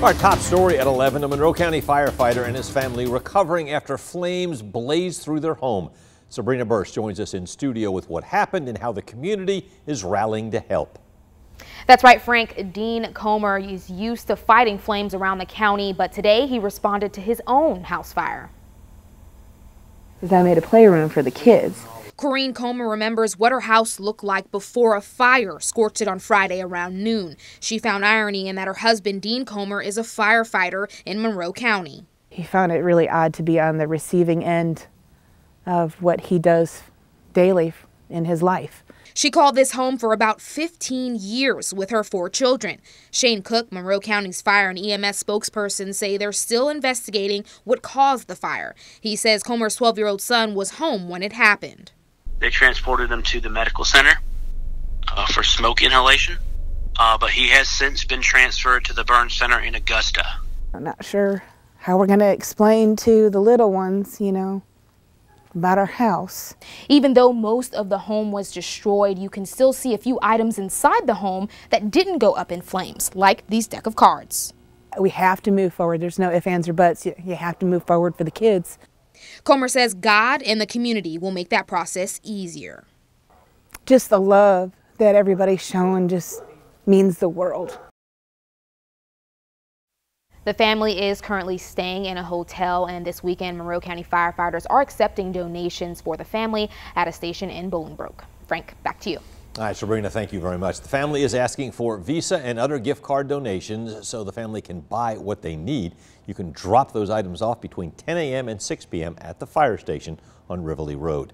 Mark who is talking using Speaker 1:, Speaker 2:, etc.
Speaker 1: Our top story at 11, a Monroe County firefighter and his family recovering after flames blazed through their home. Sabrina Bursch joins us in studio with what happened and how the community is rallying to help.
Speaker 2: That's right, Frank. Dean Comer is used to fighting flames around the county, but today he responded to his own house fire.
Speaker 3: I made a playroom for the kids.
Speaker 2: Corrine Comer remembers what her house looked like before a fire scorched it on Friday around noon. She found irony in that her husband, Dean Comer, is a firefighter in Monroe County.
Speaker 3: He found it really odd to be on the receiving end of what he does daily in his life.
Speaker 2: She called this home for about 15 years with her four children. Shane Cook, Monroe County's fire and EMS spokesperson, say they're still investigating what caused the fire. He says Comer's 12 year old son was home when it happened.
Speaker 4: They transported him to the medical center uh, for smoke inhalation, uh, but he has since been transferred to the burn center in Augusta.
Speaker 3: I'm not sure how we're going to explain to the little ones, you know, about our house.
Speaker 2: Even though most of the home was destroyed, you can still see a few items inside the home that didn't go up in flames, like these deck of cards.
Speaker 3: We have to move forward. There's no ifs, ands, or buts. You have to move forward for the kids.
Speaker 2: Comer says God and the community will make that process easier.
Speaker 3: Just the love that everybody's shown just means the world.
Speaker 2: The family is currently staying in a hotel and this weekend Monroe County firefighters are accepting donations for the family at a station in Bolingbroke. Frank, back to you.
Speaker 1: All right, Sabrina, thank you very much. The family is asking for Visa and other gift card donations so the family can buy what they need. You can drop those items off between 10 a.m. and 6 p.m. at the fire station on Rivoli Road.